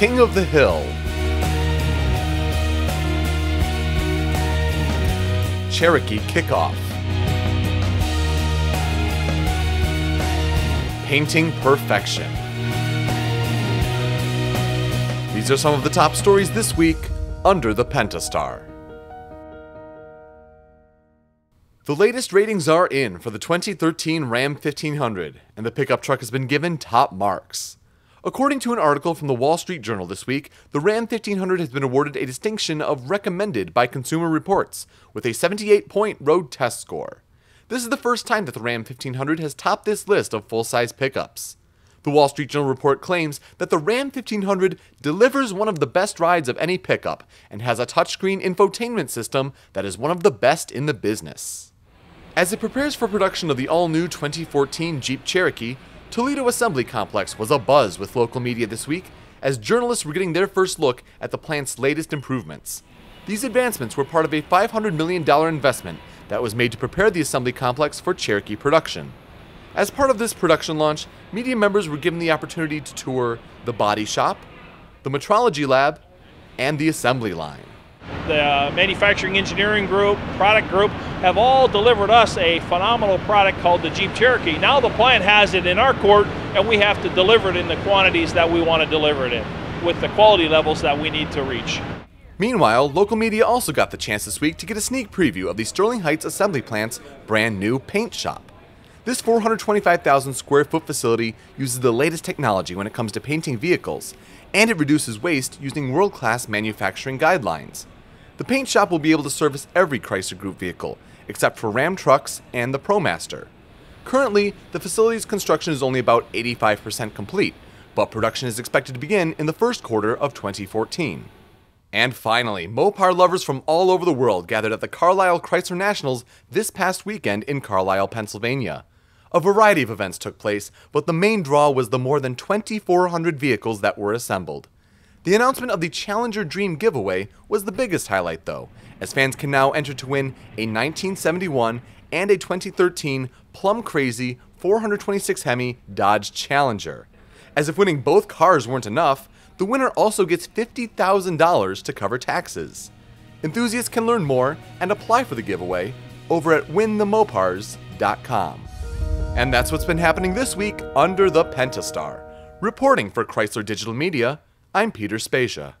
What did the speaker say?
King of the Hill. Cherokee Kickoff. Painting Perfection. These are some of the top stories this week under the Pentastar. The latest ratings are in for the 2013 Ram 1500, and the pickup truck has been given top marks. According to an article from the Wall Street Journal this week, the Ram 1500 has been awarded a distinction of recommended by Consumer Reports with a 78 point road test score. This is the first time that the Ram 1500 has topped this list of full size pickups. The Wall Street Journal report claims that the Ram 1500 delivers one of the best rides of any pickup and has a touchscreen infotainment system that is one of the best in the business. As it prepares for production of the all-new 2014 Jeep Cherokee, Toledo Assembly Complex was abuzz with local media this week as journalists were getting their first look at the plant's latest improvements. These advancements were part of a $500 million investment that was made to prepare the assembly complex for Cherokee production. As part of this production launch, media members were given the opportunity to tour the body shop, the metrology lab, and the assembly line the uh, manufacturing engineering group, product group have all delivered us a phenomenal product called the Jeep Cherokee. Now the plant has it in our court and we have to deliver it in the quantities that we want to deliver it in with the quality levels that we need to reach. Meanwhile, local media also got the chance this week to get a sneak preview of the Sterling Heights Assembly Plant's brand new paint shop. This 425,000 square foot facility uses the latest technology when it comes to painting vehicles, and it reduces waste using world class manufacturing guidelines. The paint shop will be able to service every Chrysler Group vehicle, except for Ram trucks and the ProMaster. Currently, the facility's construction is only about 85% complete, but production is expected to begin in the first quarter of 2014. And finally, Mopar lovers from all over the world gathered at the Carlisle Chrysler Nationals this past weekend in Carlisle, Pennsylvania. A variety of events took place, but the main draw was the more than 2,400 vehicles that were assembled. The announcement of the Challenger Dream giveaway was the biggest highlight, though, as fans can now enter to win a 1971 and a 2013 Plum Crazy 426 Hemi Dodge Challenger. As if winning both cars weren't enough, the winner also gets $50,000 to cover taxes. Enthusiasts can learn more and apply for the giveaway over at winthemopars.com. And that's what's been happening this week under the Pentastar. Reporting for Chrysler Digital Media, I'm Peter Spezia.